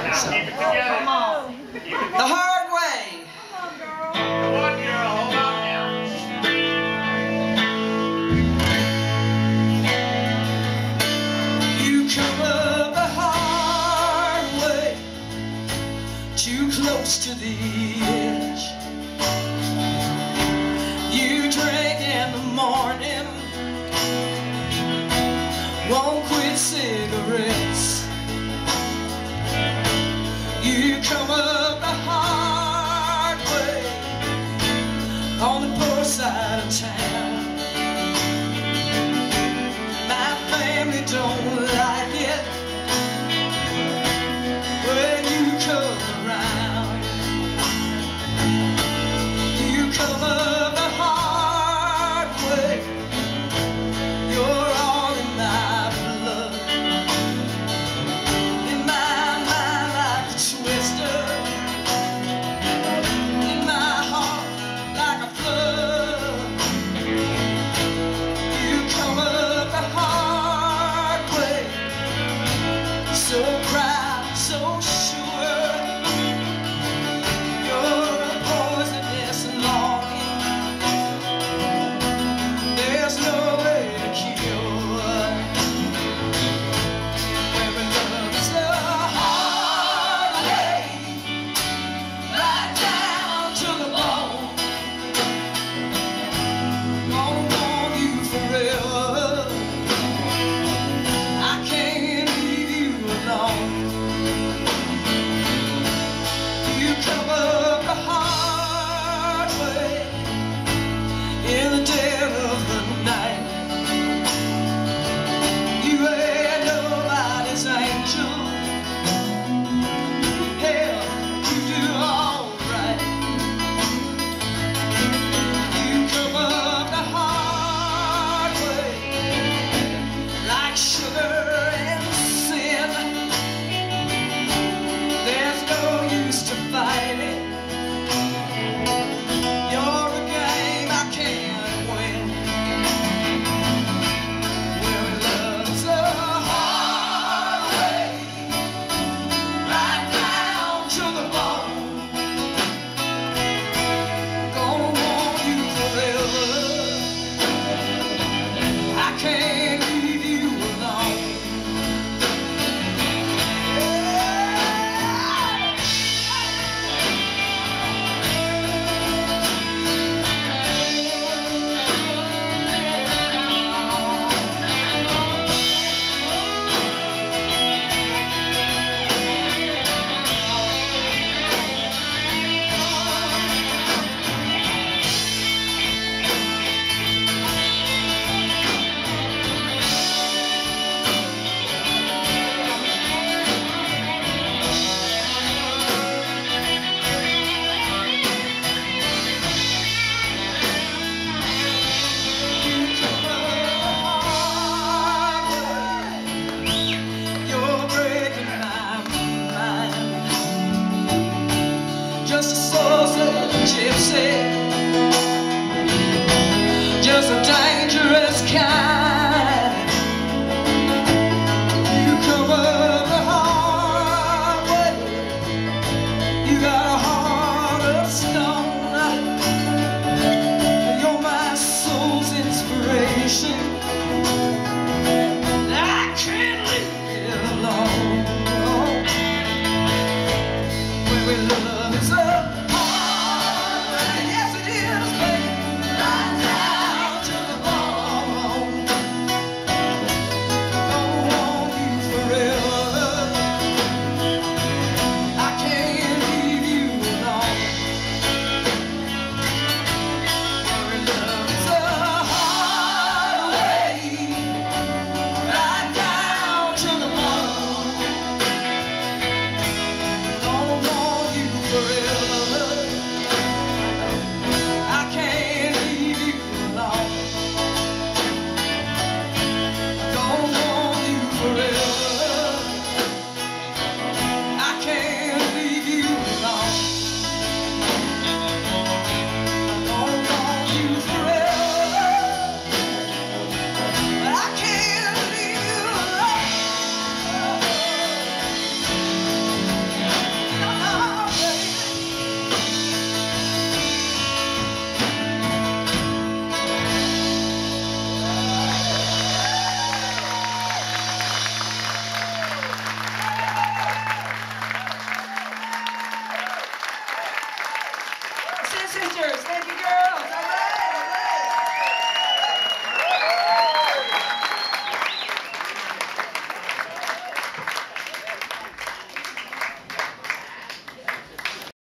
So, the hard way. You come up the hard way, too close to the edge. You drink in the morning, won't quit cigarettes. Krishna. for real.